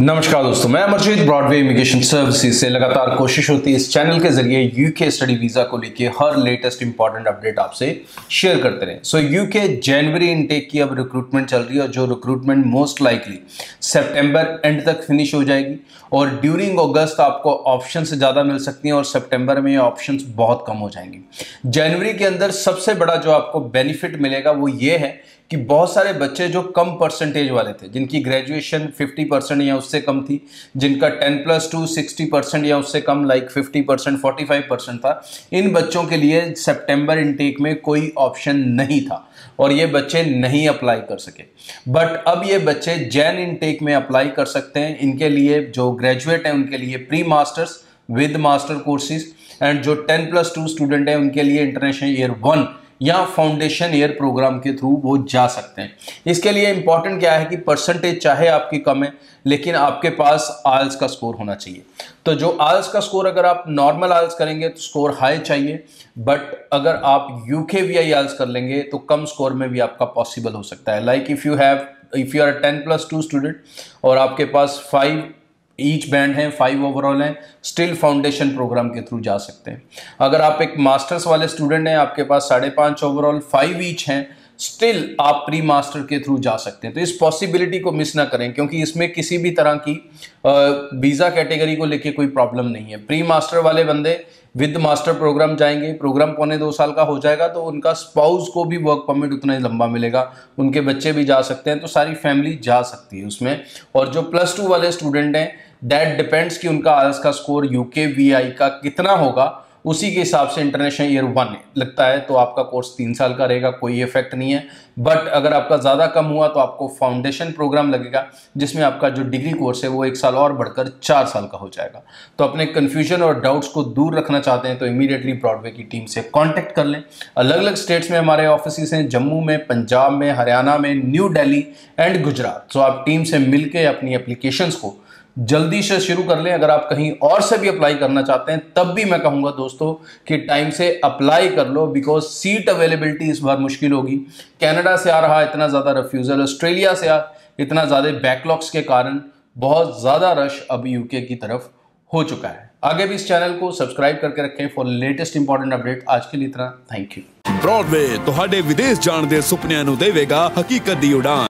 नमस्कार दोस्तों, मैं अमरजीत ब्रॉडवे इमिग्रेशन सर्विसेज़ से लगातार कोशिश होती है इस चैनल के ज़रिए यूके स्टडी वीज़ा को लेके हर लेटेस्ट इंपॉर्टेंट अपडेट आपसे शेयर करते रहे। सो यूके जनवरी इनटेक की अब रिक्रूटमेंट चल रही है और जो रिक्रूटमेंट मोस्ट लाइकली सितंबर एंड तक फिनिश हो जाएगी और ड्यूरिंग अगस्त आपको ऑप्शन ज़्यादा मिल सकती हैं और सितंबर में ऑप्शन बहुत कम हो जाएँगे। जनवरी के अंदर सबसे बड़ा जो आपको बेनिफिट मिलेगा वो ये है कि बहुत सारे बच्चे जो कम परसेंटेज वाले थे, जिनकी ग्रेजुएशन 50 परसेंट या उससे कम थी, जिनका 10 प्लस टू सिक्सटी परसेंट या उससे कम लाइक 50 परसेंट फोर्टी परसेंट था, इन बच्चों के लिए सितंबर इनटेक में कोई ऑप्शन नहीं था और ये बच्चे नहीं अप्लाई कर सके। बट अब ये बच्चे जैन इनटेक में अप्लाई कर सकते हैं, इनके लिए जो ग्रेजुएट हैं, उनके लिए pre masters with master courses and जो टेन प्लस टू स्टूडेंट हैं, उनके लिए इंटरनेशनल ईयर वन या फाउंडेशन ईयर प्रोग्राम के थ्रू वो जा सकते हैं। इसके लिए इंपॉर्टेंट क्या है कि परसेंटेज चाहे आपकी कम है, लेकिन आपके पास आल्स का स्कोर होना चाहिए। तो जो आल्स का स्कोर अगर आप नॉर्मल आल्स करेंगे तो स्कोर हाई चाहिए बट अगर आप यूके वी आई आल्स कर लेंगे तो कम स्कोर में भी आपका पॉसिबल हो सकता है। Like if you have if you are ten plus two student और आपके पास फाइव ईच बैंड है फाइव ओवरऑल हैं स्टिल फाउंडेशन प्रोग्राम के थ्रू जा सकते हैं। अगर आप एक मास्टर्स वाले स्टूडेंट हैं, आपके पास साढ़े पाँच ओवरऑल फाइव ईच हैं स्टिल आप प्री मास्टर के थ्रू जा सकते हैं। तो इस पॉसिबिलिटी को मिस ना करें, क्योंकि इसमें किसी भी तरह की वीज़ा कैटेगरी को लेके कोई प्रॉब्लम नहीं है। प्री मास्टर वाले बंदे विद मास्टर प्रोग्राम जाएँगे प्रोग्राम पौने दो साल का हो जाएगा तो उनका स्पाउस को भी वर्क परमिट उतना ही लंबा मिलेगा, उनके बच्चे भी जा सकते हैं तो सारी फैमिली जा सकती है उसमें। और जो प्लस टू वाले स्टूडेंट हैं दैट डिपेंड्स कि उनका आयल्स का स्कोर यूके वीआई का कितना होगा उसी के हिसाब से इंटरनेशनल ईयर वन लगता है तो आपका कोर्स तीन साल का रहेगा, कोई इफ़ेक्ट नहीं है। बट अगर आपका ज़्यादा कम हुआ तो आपको फाउंडेशन प्रोग्राम लगेगा, जिसमें आपका जो डिग्री कोर्स है वो एक साल और बढ़कर चार साल का हो जाएगा। तो अपने कन्फ्यूज़न और डाउट्स को दूर रखना चाहते हैं तो इमीडिएटली ब्रॉडवे की टीम से कॉन्टैक्ट कर लें। अलग अलग स्टेट्स में हमारे ऑफ़िस हैं, जम्मू में, पंजाब में, हरियाणा में न्यू दिल्ली एंड गुजरात तो आप टीम से मिलकर अपनी एप्लीकेशंस को जल्दी से शुरू कर लें अगर आप कहीं और से भी अप्लाई करना चाहते हैं तब भी मैं कहूंगा दोस्तों कि टाइम से अप्लाई कर लो बिकॉज सीट अवेलेबिलिटी इस बार मुश्किल होगी कनाडा से आ रहा इतना ज़्यादा रिफ्यूज़ल ऑस्ट्रेलिया से आ इतना ज़्यादा बैकलॉग्स के कारण बहुत ज़्यादा रश अब यूके की तरफ हो चुका है आगे भी इस चैनल को सब्सक्राइब करके रखें फॉर लेटेस्ट इंपॉर्टेंट अपडेट आज के लिए इतना थैंक यू ਬ੍ਰੌਡਵੇ ਤੁਹਾਡੇ ਵਿਦੇਸ਼ ਜਾਣ ਦੇ ਸੁਪਨਿਆਂ ਨੂੰ ਦੇਵੇਗਾ ਹਕੀਕਤ ਦੀ ਉਡਾਨ